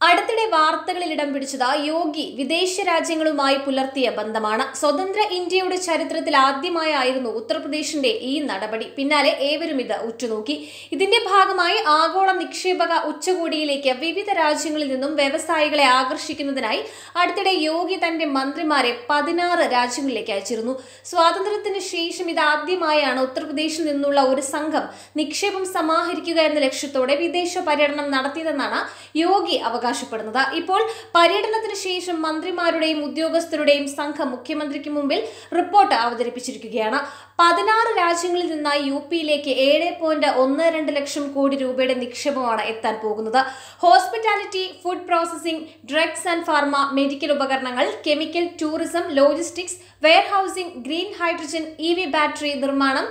അടുത്തിടെ വാർത്തകളിൽ ഇടം പിടിച്ചത് യോഗി വിദേശ രാജ്യങ്ങളുമായി പുലർത്തിയ ബന്ധമാണ്. സ്വതന്ത്ര ഇന്ത്യയുടെ ചരിത്രത്തിൽ ആദ്യമായായിരുന്നു ഉത്തർപ്രദേശിന്റെ ഈ നടപടി. പിന്നാലെ ഏവരും ഇത് ഉറ്റുനോക്കി. ഇതിന്റെ ഭാഗമായി ആഗോള നിക്ഷേപക ഉച്ചകോടിയിലേക്ക് വിവിധ രാജ്യങ്ങളിൽ നിന്നും വ്യവസായികളെ ആകർഷിക്കുന്നതിനായി അടുത്തിടെ യോഗി തന്റെ മന്ത്രിമാരെ പതിനാറ് രാജ്യങ്ങളിലേക്ക് അയച്ചിരുന്നു. സ്വാതന്ത്ര്യത്തിന് ശേഷം ഇതാദ്യമായാണ് ഉത്തർപ്രദേശിൽ നിന്നുള്ള ഒരു സംഘം നിക്ഷേപം സമാഹരിക്കുക എന്ന ലക്ഷ്യത്തോടെ വിദേശ പര്യടനം നടത്തിയതെന്നാണ് യോഗി അവകാശപ്പെടുന്നത്. ഇപ്പോൾ പര്യടനത്തിന് ശേഷം മന്ത്രിമാരുടെയും ഉദ്യോഗസ്ഥരുടെയും സംഘം മുഖ്യമന്ത്രിക്ക് മുമ്പിൽ റിപ്പോർട്ട് അവതരിപ്പിച്ചിരിക്കുകയാണ്. പതിനാറ് രാജ്യങ്ങളിൽ നിന്നായി യു പിയിലേക്ക് ഏഴ് പോയിന്റ് ഒന്ന് രണ്ട് ലക്ഷം കോടി രൂപയുടെ നിക്ഷേപമാണ് എത്താൻ പോകുന്നത്. Hospitality food processing drugs and pharma medical ഉപകരണങ്ങൾ chemical tourism logistics warehousing green hydrogen e battery നിർമ്മാണം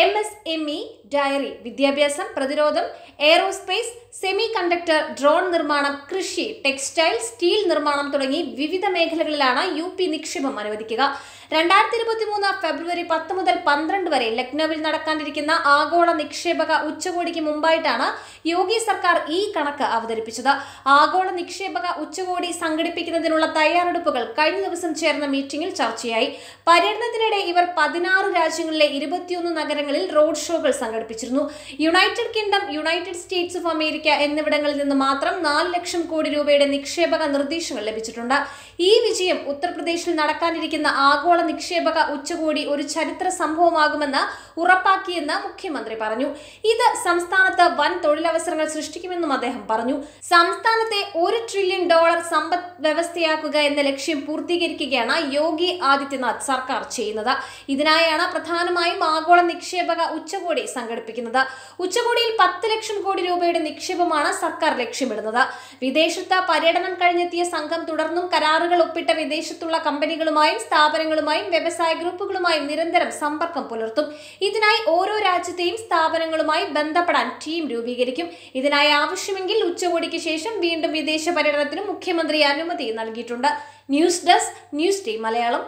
M S M E dairy വിദ്യാഭ്യാസം പ്രതിരോധം എയറോസ്പേസ് സെമി കണ്ടക്ടർ ഡ്രോൺ നിർമ്മാണം കൃഷി ടെക്സ്റ്റൈൽ സ്റ്റീൽ നിർമ്മാണം തുടങ്ങി വിവിധ മേഖലകളിലാണ് യു നിക്ഷേപം അനുവദിക്കുക. രണ്ടായിരത്തി ഇരുപത്തി മൂന്ന് ഫെബ്രുവരി പത്ത് മുതൽ പന്ത്രണ്ട് വരെ ലക്നൌവിൽ നടക്കാനിരിക്കുന്ന ആഗോള നിക്ഷേപക ഉച്ചകോടിക്ക് മുമ്പായിട്ടാണ് യോഗി സർക്കാർ ഈ കണക്ക് അവതരിപ്പിച്ചത്. ആഗോള നിക്ഷേപക ഉച്ചകോടി സംഘടിപ്പിക്കുന്നതിനുള്ള തയ്യാറെടുപ്പുകൾ കഴിഞ്ഞ ദിവസം ചേർന്ന മീറ്റിംഗിൽ ചർച്ചയായി. പര്യടനത്തിനിടെ ഇവർ പതിനാറ് രാജ്യങ്ങളിലെ ഇരുപത്തിയൊന്ന് നഗരങ്ങളിൽ റോഡ് ഷോകൾ സംഘടിപ്പിച്ചിരുന്നു. United Kingdom United States of America എന്നിവിടങ്ങളിൽ നിന്ന് മാത്രം നാല് ലക്ഷം കോടി രൂപയുടെ നിക്ഷേപക നിർദ്ദേശങ്ങൾ ലഭിച്ചിട്ടുണ്ട്. ഈ വിജയം ഉത്തർപ്രദേശിൽ നടക്കാനിരിക്കുന്ന ആഗോള നിക്ഷേപക ഉച്ചകോടി ഒരു ചരിത്ര സംഭവമാകുമെന്ന് ഉറപ്പാക്കിയെന്ന് മുഖ്യമന്ത്രി പറഞ്ഞു. ഇത് സംസ്ഥാനത്ത് വൻ തൊഴിലവസരങ്ങൾ സൃഷ്ടിക്കുമെന്നും അദ്ദേഹം പറഞ്ഞു. സംസ്ഥാനത്തെ ഒരു ട്രില്യൺ ഡോളർ സമ്പദ് വ്യവസ്ഥയാക്കുക എന്ന ലക്ഷ്യം പൂർത്തീകരിക്കുകയാണ് യോഗി ആദിത്യനാഥ് സർക്കാർ ചെയ്യുന്നത്. ഇതിനായാണ് പ്രധാനമായും ആഗോള നിക്ഷേപക ഉച്ചകോടി സംഘടിപ്പിക്കുന്നത്. ഉച്ചകോടിയിൽ പത്ത് ലക്ഷം കോടി രൂപയുടെ നിക്ഷേപമാണ് സർക്കാർ ലക്ഷ്യമിടുന്നത്. വിദേശത്ത് പര്യടനം കഴിഞ്ഞെത്തിയ സംഘം തുടർന്നും കരാറുകൾ ഒപ്പിട്ട വിദേശത്തുള്ള കമ്പനികളുമായും സ്ഥാപനങ്ങളുമായും വ്യവസായ ഗ്രൂപ്പുകളുമായും നിരന്തരം സമ്പർക്കം പുലർത്തും. ഇതിനായി ഓരോ രാജ്യത്തെയും സ്ഥാപനങ്ങളുമായി ബന്ധപ്പെടാൻ ടീം രൂപീകരിക്കും. ഇതിനായി ആവശ്യമെങ്കിൽ ഉച്ചകോടിക്ക് ശേഷം വീണ്ടും വിദേശ പര്യടനത്തിന് മുഖ്യമന്ത്രി അനുമതി നൽകിയിട്ടുണ്ട്. News desk news team Malayalam.